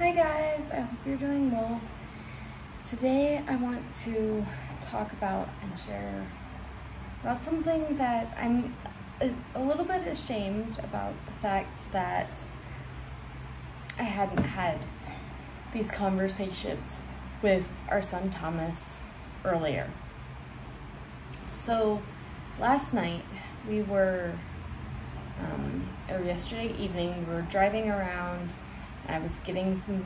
Hi guys, I hope you're doing well. Today I want to talk about and share about something that I'm a, little bit ashamed about the fact that I hadn't had these conversations with our son Thomas earlier. So last night we were, um, or yesterday evening, we were driving around I was getting some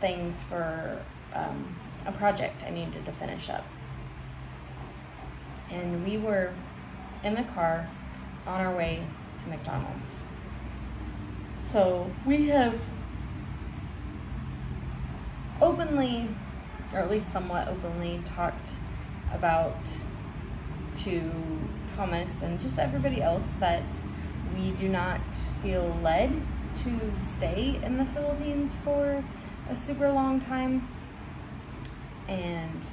things for um, a project I needed to finish up. And we were in the car on our way to McDonald's. So we have openly, or at least somewhat openly, talked about to Thomas and just everybody else that we do not feel led to stay in the Philippines for a super long time. And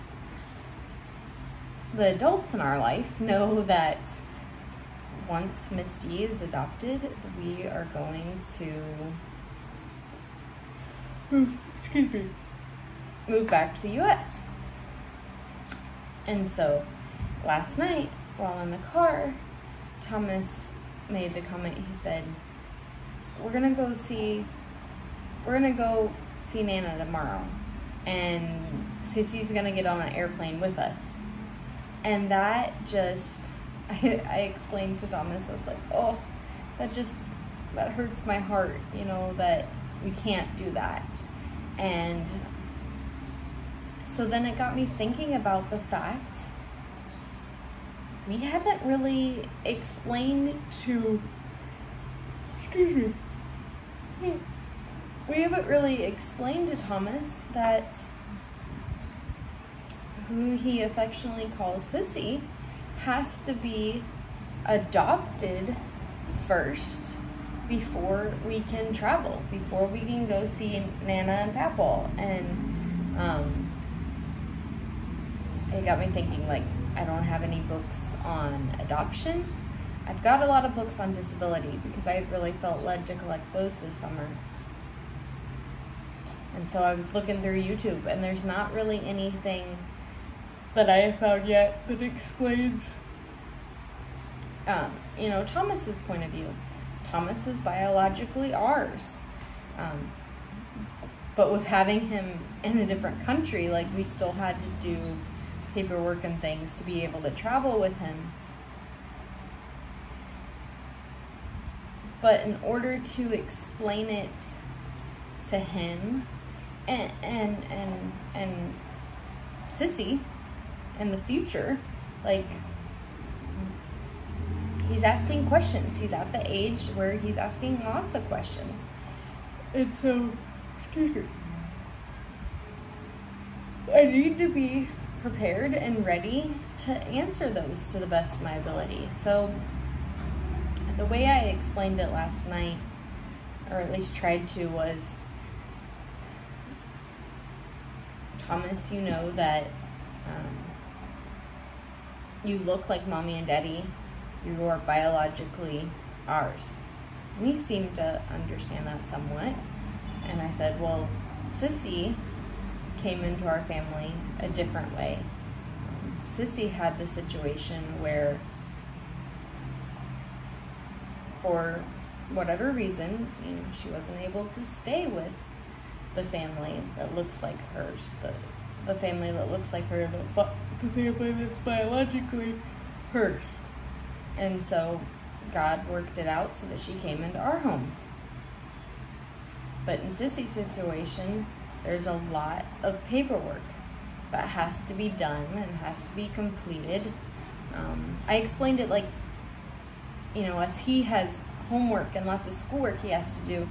the adults in our life know that once Misty is adopted, we are going to excuse me, move back to the US. And so last night, while in the car, Thomas made the comment, he said, we're gonna go see we're gonna go see Nana tomorrow and Sissy's gonna get on an airplane with us. And that just I, I exclaimed to Thomas, I was like, oh, that just that hurts my heart, you know, that we can't do that. And so then it got me thinking about the fact we haven't really explained to excuse me we haven't really explained to Thomas that who he affectionately calls Sissy has to be adopted first before we can travel, before we can go see Nana and Papal. And um, it got me thinking, like, I don't have any books on adoption I've got a lot of books on disability because I really felt led to collect those this summer. And so I was looking through YouTube, and there's not really anything that I have found yet that explains, um, you know, Thomas's point of view. Thomas is biologically ours. Um, but with having him in a different country, like we still had to do paperwork and things to be able to travel with him. But in order to explain it to him and and and and Sissy in the future, like he's asking questions. He's at the age where he's asking lots of questions. And so, excuse me. I need to be prepared and ready to answer those to the best of my ability. So the way I explained it last night, or at least tried to, was Thomas, you know that um, you look like mommy and daddy. You are biologically ours. And he seemed to understand that somewhat. And I said, well, Sissy came into our family a different way. Sissy had the situation where for whatever reason, you know, she wasn't able to stay with the family that looks like hers, the the family that looks like her, but the family that's biologically hers. And so God worked it out so that she came into our home. But in Sissy's situation, there's a lot of paperwork that has to be done and has to be completed. Um, I explained it like you know, as he has homework and lots of schoolwork he has to do,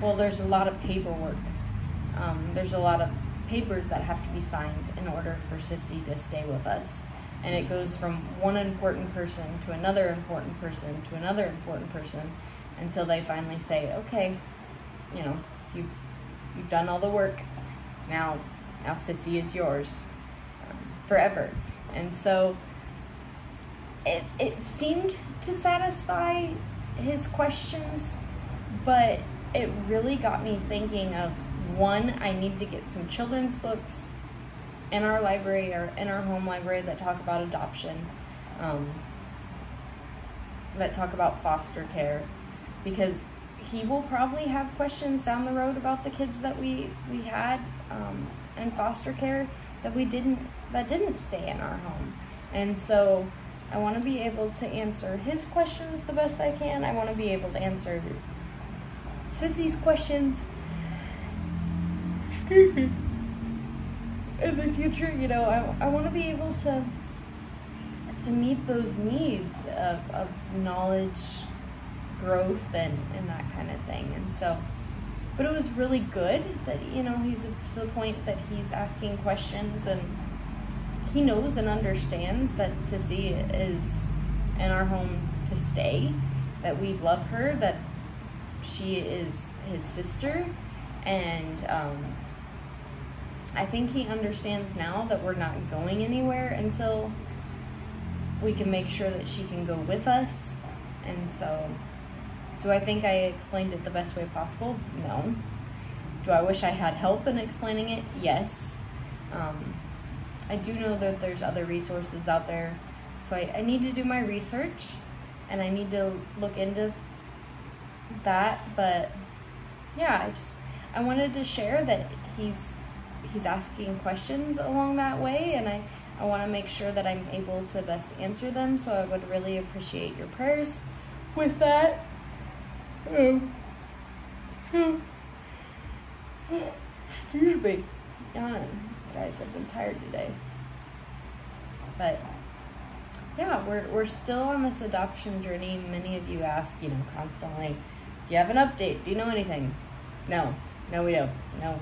well, there's a lot of paperwork. Um, there's a lot of papers that have to be signed in order for Sissy to stay with us. And it goes from one important person to another important person to another important person until they finally say, okay, you know, you've, you've done all the work. Now, now Sissy is yours um, forever. And so it, it seemed to satisfy his questions, but it really got me thinking of one, I need to get some children's books in our library or in our home library that talk about adoption, um, that talk about foster care, because he will probably have questions down the road about the kids that we we had um, in foster care that we didn't that didn't stay in our home, and so I want to be able to answer his questions the best I can. I want to be able to answer Sissy's questions. in the future, you know, I, I want to be able to to meet those needs of, of knowledge, growth, and, and that kind of thing. And so, but it was really good that, you know, he's to the point that he's asking questions and he knows and understands that Sissy is in our home to stay, that we love her, that she is his sister, and um, I think he understands now that we're not going anywhere until we can make sure that she can go with us. And so, do I think I explained it the best way possible? No. Do I wish I had help in explaining it? Yes. Um, I do know that there's other resources out there. So I, I need to do my research and I need to look into that. But yeah, I just I wanted to share that he's he's asking questions along that way and I, I want to make sure that I'm able to best answer them. So I would really appreciate your prayers with that. Um, so, excuse me. Um, guys, I've been tired today. But yeah, we're, we're still on this adoption journey. Many of you ask, you know, constantly, do you have an update? Do you know anything? No, no, we don't. No,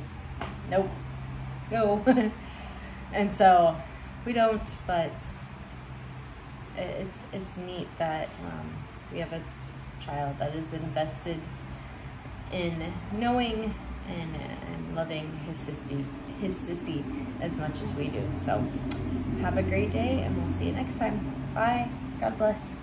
nope, no. and so we don't, but it's, it's neat that um, we have a child that is invested in knowing and, and loving his sissy, his sissy as much as we do. So have a great day and we'll see you next time. Bye. God bless.